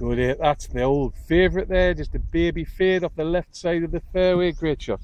Good, hit. That's the old favourite there, just a baby fade off the left side of the fairway. Great shot.